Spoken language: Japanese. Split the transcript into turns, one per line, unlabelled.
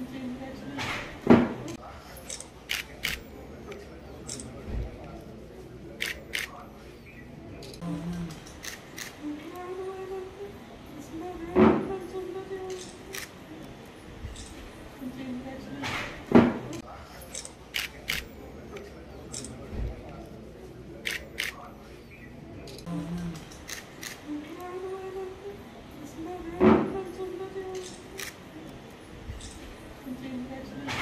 Oh, no. contain the vaccine?